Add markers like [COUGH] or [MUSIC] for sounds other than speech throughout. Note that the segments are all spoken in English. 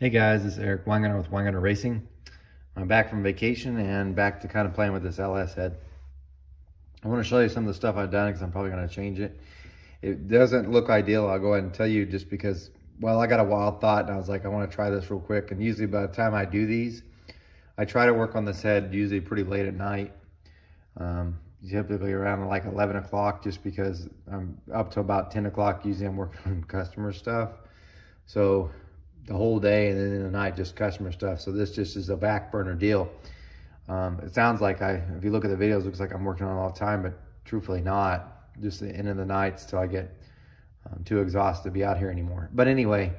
Hey guys, this is Eric Weingartner with Weingartner Racing. I'm back from vacation and back to kind of playing with this LS head. I want to show you some of the stuff I've done because I'm probably going to change it. It doesn't look ideal, I'll go ahead and tell you just because, well, I got a wild thought and I was like, I want to try this real quick. And usually by the time I do these, I try to work on this head usually pretty late at night. Um, typically around like 11 o'clock just because I'm up to about 10 o'clock usually I'm working on customer stuff. So the whole day and then in the night just customer stuff. So this just is a back burner deal. Um, it sounds like I, if you look at the videos, looks like I'm working on it all the time, but truthfully not. Just the end of the nights till I get um, too exhausted to be out here anymore. But anyway,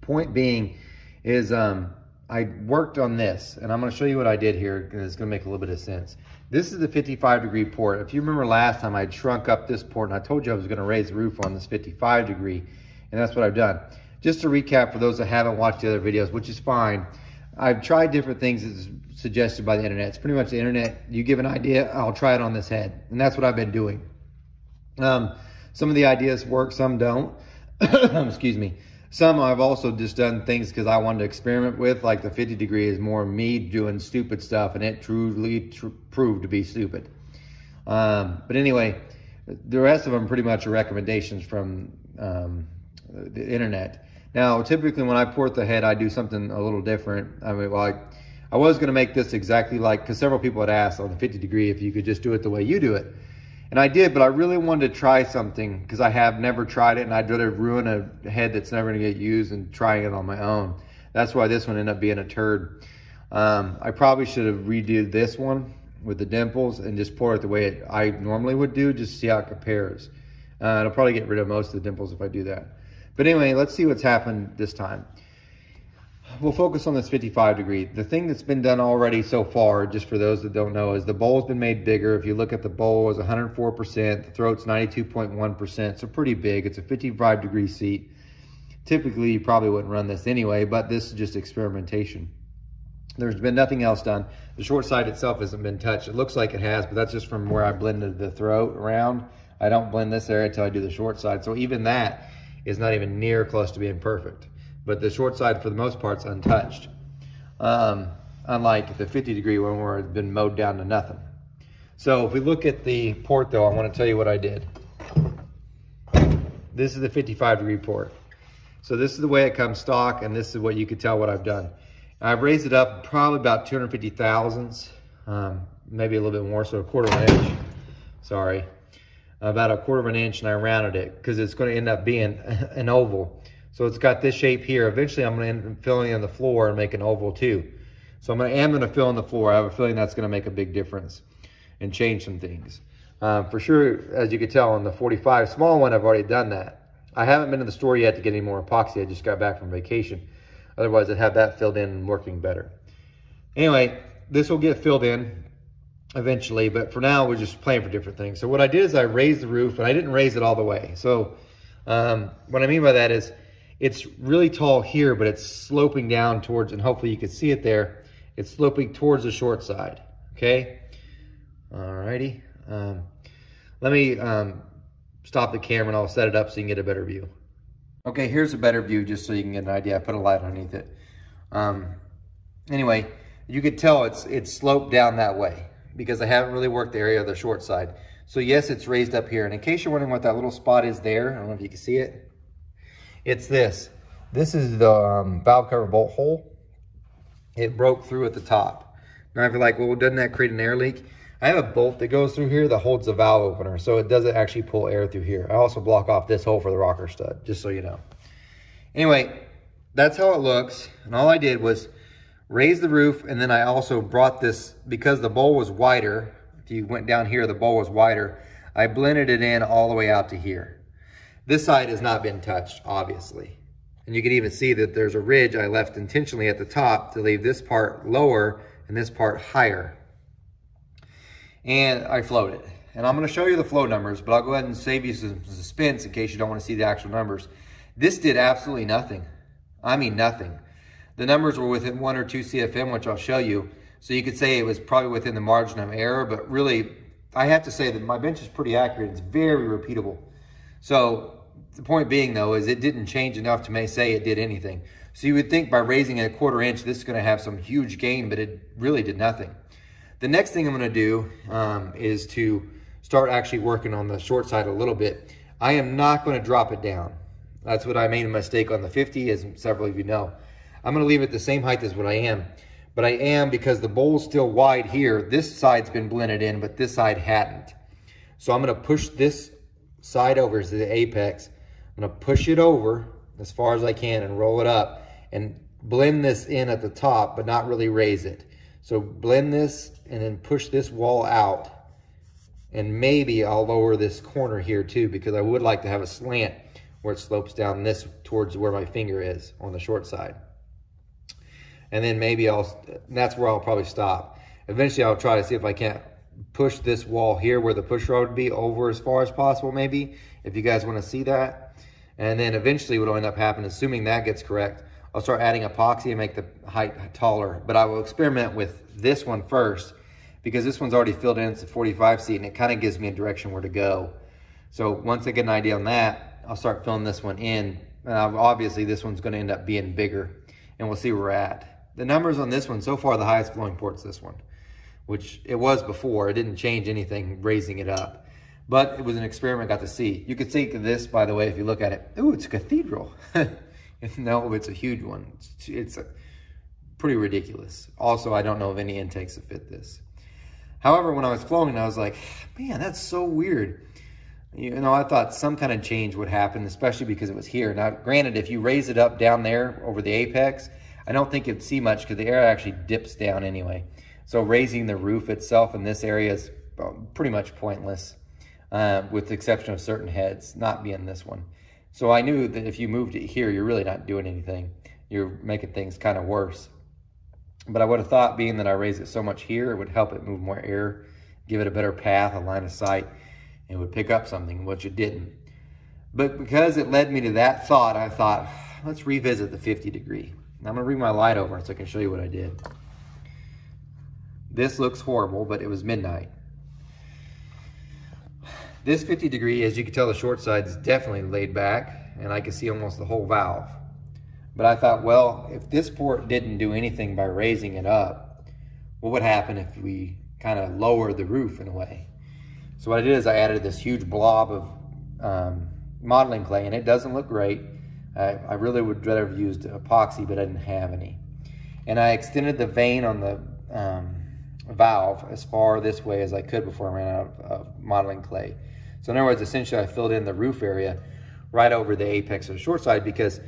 point being is um, I worked on this and I'm gonna show you what I did here because it's gonna make a little bit of sense. This is the 55 degree port. If you remember last time I shrunk up this port and I told you I was gonna raise the roof on this 55 degree and that's what I've done. Just to recap for those that haven't watched the other videos, which is fine, I've tried different things as suggested by the internet. It's pretty much the internet. You give an idea, I'll try it on this head. And that's what I've been doing. Um, some of the ideas work, some don't. [COUGHS] Excuse me. Some I've also just done things because I wanted to experiment with, like the 50 degree is more me doing stupid stuff and it truly tr proved to be stupid. Um, but anyway, the rest of them pretty much are recommendations from um, the internet. Now, typically when I port the head, I do something a little different. I mean, like, I was gonna make this exactly like, cause several people had asked on the 50 degree if you could just do it the way you do it. And I did, but I really wanted to try something because I have never tried it and I'd rather ruin a head that's never gonna get used and trying it on my own. That's why this one ended up being a turd. Um, I probably should have redid this one with the dimples and just pour it the way it, I normally would do, just see how it compares. Uh, it'll probably get rid of most of the dimples if I do that. But anyway, let's see what's happened this time. We'll focus on this 55 degree. The thing that's been done already so far, just for those that don't know, is the bowl's been made bigger. If you look at the bowl, it's 104%, the throat's 92.1%, so pretty big. It's a 55 degree seat. Typically, you probably wouldn't run this anyway, but this is just experimentation. There's been nothing else done. The short side itself hasn't been touched. It looks like it has, but that's just from where I blended the throat around. I don't blend this area until I do the short side. So even that is not even near close to being perfect. But the short side, for the most part, is untouched. Um, unlike the 50 degree one where it's been mowed down to nothing. So if we look at the port though, I want to tell you what I did. This is the 55 degree port. So this is the way it comes stock and this is what you could tell what I've done. I've raised it up probably about 250 thousandths, um, maybe a little bit more, so a quarter of an inch. Sorry about a quarter of an inch and I rounded it because it's going to end up being [LAUGHS] an oval. So it's got this shape here. Eventually I'm going to end up filling in the floor and make an oval too. So I'm going to, am going to fill in the floor. I have a feeling that's going to make a big difference and change some things. Um, for sure, as you can tell on the 45 small one, I've already done that. I haven't been to the store yet to get any more epoxy. I just got back from vacation. Otherwise, I'd have that filled in and working better. Anyway, this will get filled in eventually, but for now we're just playing for different things. So what I did is I raised the roof and I didn't raise it all the way. So um, what I mean by that is it's really tall here, but it's sloping down towards, and hopefully you can see it there, it's sloping towards the short side, okay? Alrighty. Um, let me um, stop the camera and I'll set it up so you can get a better view. Okay, here's a better view just so you can get an idea. I put a light underneath it. Um, anyway, you could tell it's it's sloped down that way because I haven't really worked the area of the short side. So yes, it's raised up here. And in case you're wondering what that little spot is there, I don't know if you can see it. It's this. This is the um, valve cover bolt hole. It broke through at the top. Now if you're like, well, doesn't that create an air leak? I have a bolt that goes through here that holds the valve opener, so it doesn't actually pull air through here. I also block off this hole for the rocker stud, just so you know. Anyway, that's how it looks. And all I did was raised the roof, and then I also brought this, because the bowl was wider, if you went down here, the bowl was wider, I blended it in all the way out to here. This side has not been touched, obviously. And you can even see that there's a ridge I left intentionally at the top to leave this part lower and this part higher. And I flowed it. And I'm gonna show you the flow numbers, but I'll go ahead and save you some suspense in case you don't wanna see the actual numbers. This did absolutely nothing. I mean nothing. The numbers were within one or two CFM, which I'll show you. So you could say it was probably within the margin of error, but really, I have to say that my bench is pretty accurate. It's very repeatable. So the point being though, is it didn't change enough to may say it did anything. So you would think by raising it a quarter inch, this is gonna have some huge gain, but it really did nothing. The next thing I'm gonna do um, is to start actually working on the short side a little bit. I am not gonna drop it down. That's what I made a mistake on the 50, as several of you know. I'm gonna leave it the same height as what I am. But I am, because the bowl's still wide here, this side's been blended in, but this side hadn't. So I'm gonna push this side over to the apex. I'm gonna push it over as far as I can and roll it up and blend this in at the top, but not really raise it. So blend this and then push this wall out. And maybe I'll lower this corner here too, because I would like to have a slant where it slopes down this towards where my finger is on the short side. And then maybe I'll, that's where I'll probably stop. Eventually I'll try to see if I can't push this wall here where the push rod would be over as far as possible maybe, if you guys wanna see that. And then eventually what will end up happening, assuming that gets correct, I'll start adding epoxy and make the height taller. But I will experiment with this one first because this one's already filled in, it's a 45 seat and it kind of gives me a direction where to go. So once I get an idea on that, I'll start filling this one in. And obviously this one's gonna end up being bigger and we'll see where we're at. The numbers on this one, so far the highest flowing port's this one, which it was before. It didn't change anything raising it up. But it was an experiment I got to see. You could see this, by the way, if you look at it. Ooh, it's a cathedral. [LAUGHS] no, it's a huge one. It's, it's a, pretty ridiculous. Also, I don't know of any intakes that fit this. However, when I was flowing, I was like, man, that's so weird. You know, I thought some kind of change would happen, especially because it was here. Now, granted, if you raise it up down there over the apex, I don't think you'd see much because the air actually dips down anyway. So raising the roof itself in this area is pretty much pointless, uh, with the exception of certain heads, not being this one. So I knew that if you moved it here, you're really not doing anything. You're making things kind of worse. But I would have thought being that I raised it so much here, it would help it move more air, give it a better path, a line of sight, and would pick up something, which it didn't. But because it led me to that thought, I thought, let's revisit the 50 degree. I'm gonna bring my light over so I can show you what I did. This looks horrible, but it was midnight. This 50 degree, as you can tell, the short side is definitely laid back and I can see almost the whole valve. But I thought, well, if this port didn't do anything by raising it up, what would happen if we kind of lower the roof in a way? So what I did is I added this huge blob of um, modeling clay and it doesn't look great. I, I really would rather have used epoxy, but I didn't have any. And I extended the vane on the um, valve as far this way as I could before I ran out of, of modeling clay. So in other words, essentially I filled in the roof area right over the apex of the short side because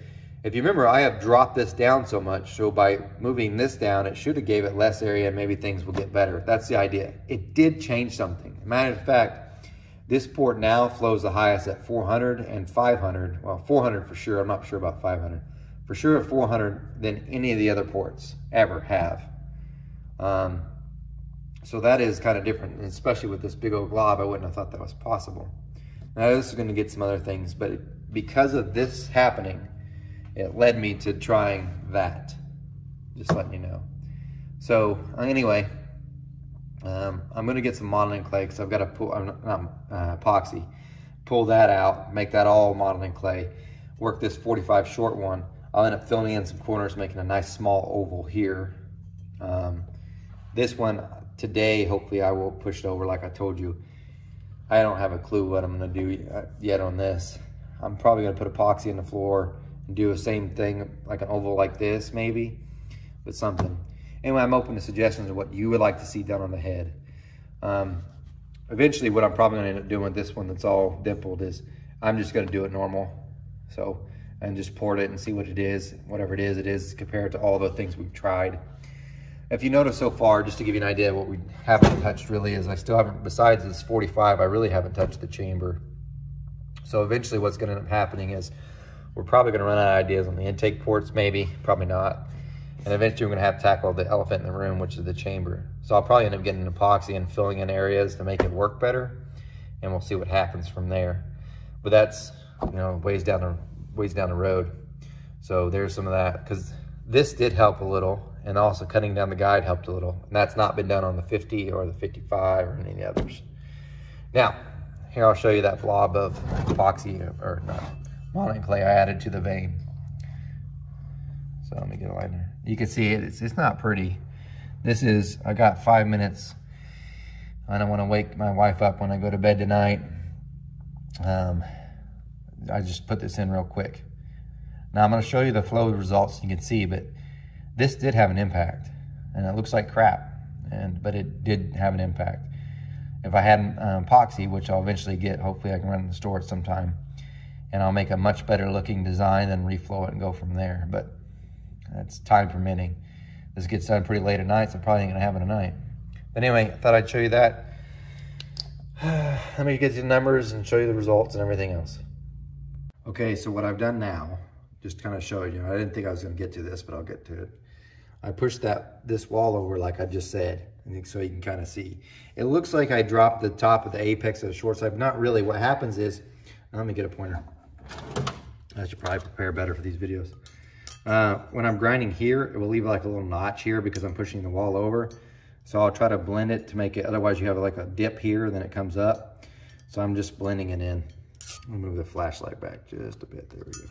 if you remember, I have dropped this down so much, so by moving this down, it should have gave it less area, and maybe things will get better. That's the idea. It did change something. Matter of fact, this port now flows the highest at 400 and 500. Well, 400 for sure. I'm not sure about 500. For sure at 400 than any of the other ports ever have. Um, so that is kind of different, especially with this big old glob, I wouldn't have thought that was possible. Now this is gonna get some other things, but because of this happening, it led me to trying that, just letting you know. So anyway, um, I'm gonna get some modeling clay because I've got to pull, I'm not, uh, epoxy, pull that out, make that all modeling clay, work this 45 short one. I'll end up filling in some corners, making a nice small oval here. Um, this one, today, hopefully I will push it over like I told you. I don't have a clue what I'm gonna do uh, yet on this. I'm probably gonna put epoxy in the floor and do the same thing, like an oval like this maybe, but something. Anyway, I'm open to suggestions of what you would like to see done on the head. Um, eventually what I'm probably gonna end up doing with this one that's all dimpled is I'm just gonna do it normal. So, and just port it and see what it is, whatever it is, it is compared to all the things we've tried. If you notice so far, just to give you an idea what we haven't touched really is I still haven't, besides this 45, I really haven't touched the chamber. So eventually what's gonna end up happening is we're probably gonna run out of ideas on the intake ports, maybe, probably not. And eventually we're gonna have to tackle the elephant in the room, which is the chamber. So I'll probably end up getting an epoxy and filling in areas to make it work better. And we'll see what happens from there. But that's, you know, ways down the, ways down the road. So there's some of that, because this did help a little and also cutting down the guide helped a little. And that's not been done on the 50 or the 55 or any others. Now, here I'll show you that blob of epoxy or not modeling clay I added to the vane. So let me get a liner. You can see it, it's, it's not pretty. This is, I got five minutes. I don't want to wake my wife up when I go to bed tonight. Um, I just put this in real quick. Now I'm going to show you the flow results you can see, but this did have an impact and it looks like crap, and but it did have an impact. If I had um, epoxy, which I'll eventually get, hopefully I can run in the store at some time, and I'll make a much better looking design and reflow it and go from there. But that's time permitting. This gets done pretty late at night, so probably ain't gonna happen tonight. But anyway, I thought I'd show you that. [SIGHS] Let me get you the numbers and show you the results and everything else. Okay, so what I've done now, just kind of show you, I didn't think I was gonna get to this, but I'll get to it. I pushed that this wall over like I just said, so you can kind of see. It looks like I dropped the top of the apex of the short side, but not really. What happens is, let me get a pointer. I should probably prepare better for these videos. Uh, when I'm grinding here, it will leave like a little notch here because I'm pushing the wall over. So I'll try to blend it to make it, otherwise you have like a dip here, then it comes up. So I'm just blending it in. I'll move the flashlight back just a bit. There we go.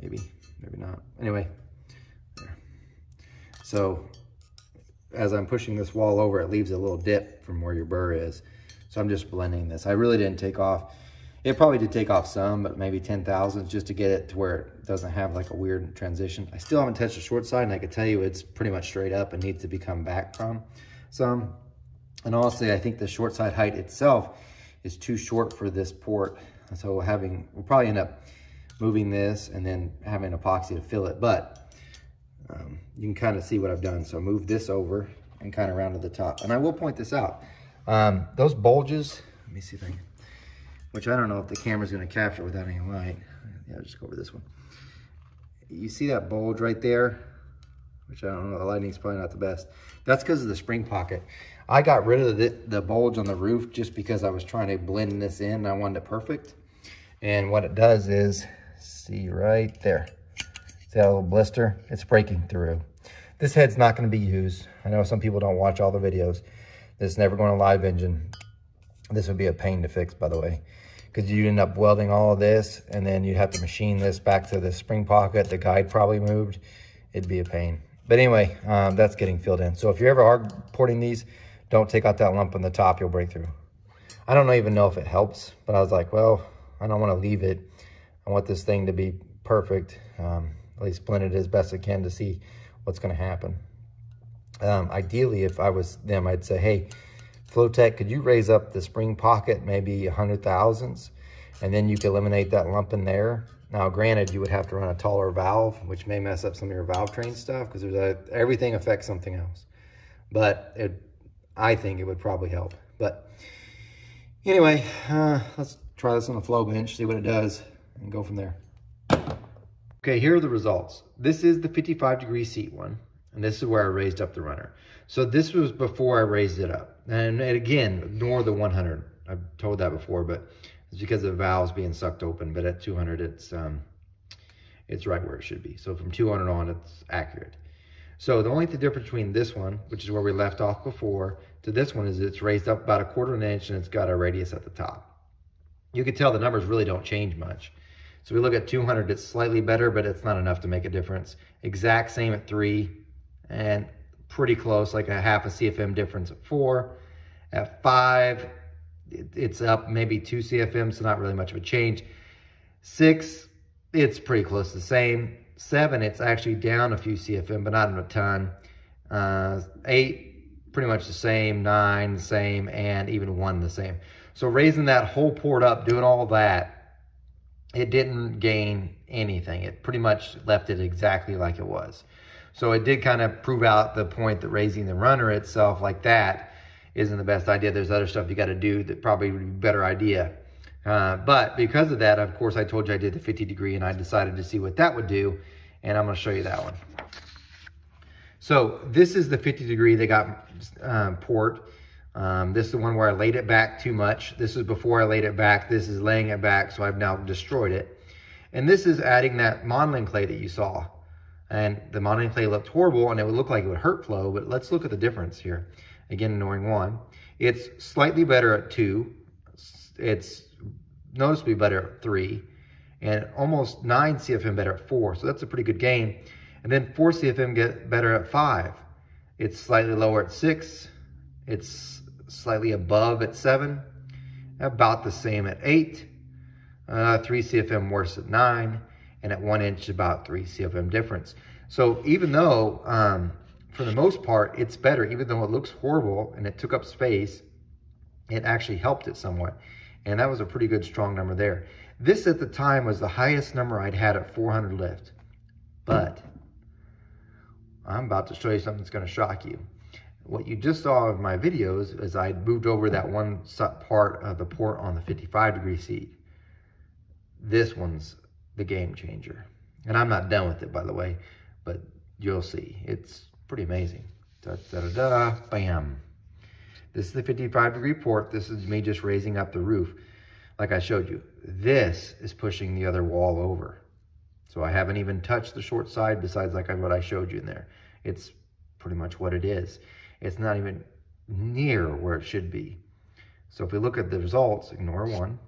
Maybe, maybe not. Anyway, there. So as I'm pushing this wall over, it leaves a little dip from where your burr is. So I'm just blending this. I really didn't take off. It probably did take off some, but maybe 10 thousandths just to get it to where it doesn't have like a weird transition. I still haven't touched the short side and I can tell you it's pretty much straight up and needs to become back from some. And honestly, I think the short side height itself is too short for this port. So having, we'll probably end up moving this and then having epoxy to fill it. But um, you can kind of see what I've done. So move this over and kind of round to the top. And I will point this out. Um, those bulges, let me see if I can, which I don't know if the camera's gonna capture without any light. Yeah, I'll just go over this one. You see that bulge right there? Which I don't know, the lighting's probably not the best. That's because of the spring pocket. I got rid of the, the bulge on the roof just because I was trying to blend this in I wanted it perfect. And what it does is, see right there. See that little blister? It's breaking through. This head's not going to be used. I know some people don't watch all the videos. This is never going to live engine. This would be a pain to fix, by the way, because you'd end up welding all of this, and then you'd have to machine this back to the spring pocket. The guide probably moved. It'd be a pain. But anyway, um, that's getting filled in. So if you're ever hard porting these, don't take out that lump on the top. You'll break through. I don't even know if it helps, but I was like, well, I don't want to leave it. I want this thing to be perfect. Um, at least blend it as best I can to see what's going to happen. Um, ideally, if I was them, I'd say, hey, Flowtek, could you raise up the spring pocket maybe a hundred thousandths, and then you could eliminate that lump in there. Now, granted, you would have to run a taller valve, which may mess up some of your valve train stuff because everything affects something else. But it, I think it would probably help. But anyway, uh, let's try this on the flow bench, see what it does, and go from there. Okay, here are the results. This is the 55 degree seat one, and this is where I raised up the runner. So this was before I raised it up. And, again, ignore the 100. I've told that before, but it's because the valve's being sucked open. But at 200, it's um, it's right where it should be. So from 200 on, it's accurate. So the only difference between this one, which is where we left off before, to this one is it's raised up about a quarter of an inch and it's got a radius at the top. You can tell the numbers really don't change much. So we look at 200, it's slightly better, but it's not enough to make a difference. Exact same at three and pretty close, like a half a CFM difference at four. At five, it's up maybe two CFM, so not really much of a change. Six, it's pretty close to the same. Seven, it's actually down a few CFM, but not a ton. Uh, eight, pretty much the same. Nine, the same, and even one, the same. So raising that whole port up, doing all that, it didn't gain anything. It pretty much left it exactly like it was. So it did kind of prove out the point that raising the runner itself like that isn't the best idea. There's other stuff you got to do that probably would be a better idea. Uh, but because of that, of course, I told you I did the 50 degree and I decided to see what that would do. And I'm going to show you that one. So this is the 50 degree they got uh, port. Um, this is the one where I laid it back too much. This is before I laid it back. This is laying it back, so I've now destroyed it. And this is adding that modeling clay that you saw. And the modeling clay looked horrible, and it would look like it would hurt flow, but let's look at the difference here. Again, knowing one. It's slightly better at two. It's noticeably better at three. And almost nine CFM better at four. So that's a pretty good gain. And then 4 CFM get better at 5. It's slightly lower at 6. It's slightly above at 7. About the same at 8. Uh, 3 CFM worse at 9. And at 1 inch, about 3 CFM difference. So even though, um, for the most part, it's better, even though it looks horrible and it took up space, it actually helped it somewhat. And that was a pretty good strong number there. This at the time was the highest number I'd had at 400 lift. But I'm about to show you something that's going to shock you. What you just saw of my videos is I moved over that one part of the port on the 55 degree seat. This one's the game changer. And I'm not done with it, by the way, but you'll see. It's pretty amazing. Da, da, da, da, bam. This is the 55 degree port. This is me just raising up the roof like I showed you. This is pushing the other wall over. So I haven't even touched the short side besides like what I showed you in there. It's pretty much what it is. It's not even near where it should be. So if we look at the results, ignore one.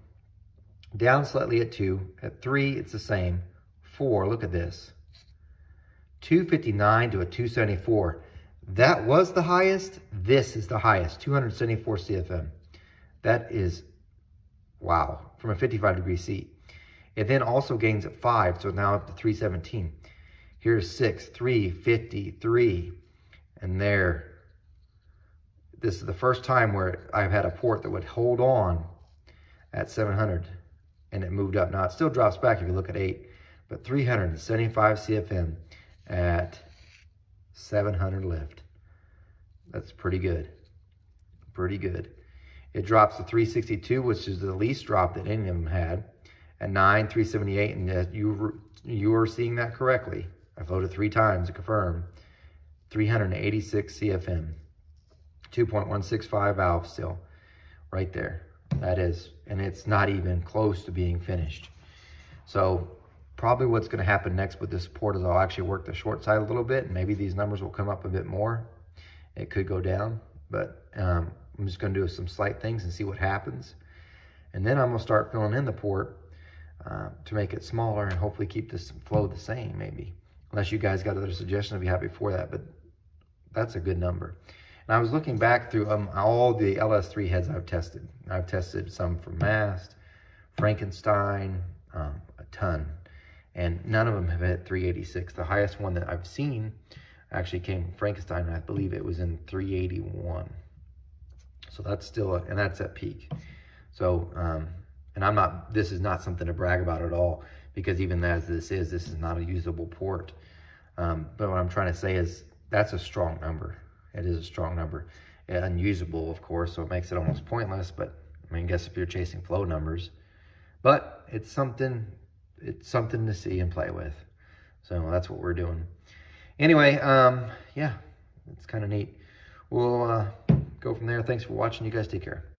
Down slightly at two. At three, it's the same. Four, look at this. 259 to a 274. That was the highest. This is the highest, 274 CFM. That is, wow, from a 55 degree seat. It then also gains at 5, so now up to 317. Here's 6, 353, and there. This is the first time where I've had a port that would hold on at 700, and it moved up. Now, it still drops back if you look at 8, but 375 CFM at 700 lift. That's pretty good. Pretty good. It drops to 362, which is the least drop that any of them had at 9, 378, and you, you are seeing that correctly. I voted three times to confirm. 386 CFM, 2.165 valve still, right there. That is, and it's not even close to being finished. So probably what's gonna happen next with this port is I'll actually work the short side a little bit, and maybe these numbers will come up a bit more. It could go down, but um, I'm just gonna do some slight things and see what happens. And then I'm gonna start filling in the port uh, to make it smaller and hopefully keep this flow the same maybe. Unless you guys got other suggestions, I'd be happy for that, but that's a good number. And I was looking back through um, all the LS3 heads I've tested. I've tested some from Mast, Frankenstein, um, a ton. And none of them have hit 386. The highest one that I've seen actually came from Frankenstein, and I believe it was in 381. So that's still, a, and that's at peak. So um, and I'm not, this is not something to brag about at all because even as this is, this is not a usable port. Um, but what I'm trying to say is that's a strong number. It is a strong number. unusable, of course, so it makes it almost pointless. But I mean, guess if you're chasing flow numbers, but it's something, it's something to see and play with. So that's what we're doing. Anyway, um, yeah, it's kind of neat. We'll uh, go from there. Thanks for watching. You guys take care.